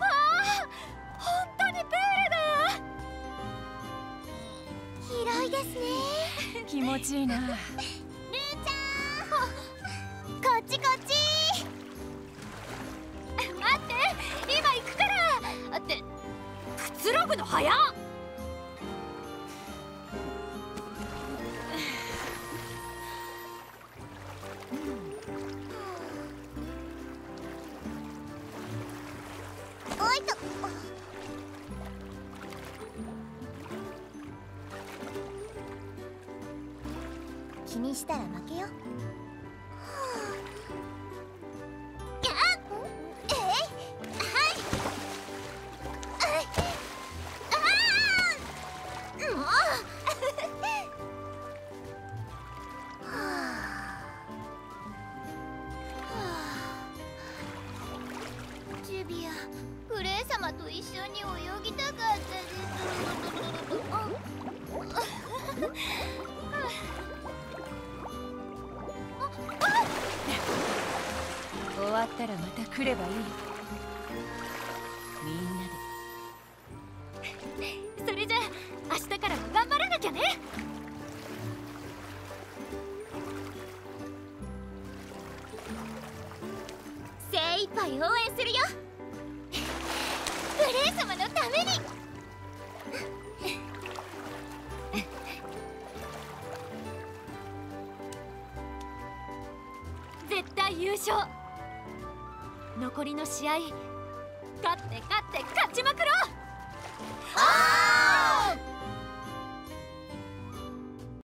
あ本当にプールだ。広いですね。気持ちいいな。ルーちゃんこっちこっち。待って今行くから。ってくつろぐの早っ。気にしたら負けよ。ジュビア。グレイ様と一緒に泳ぎたかったです。終わったらまた来ればいい。みんなで。それじゃあ明日からも頑張っぱい応援するよ。グレイ様のために。絶対優勝。残りの試合勝って勝って勝ちまくろう。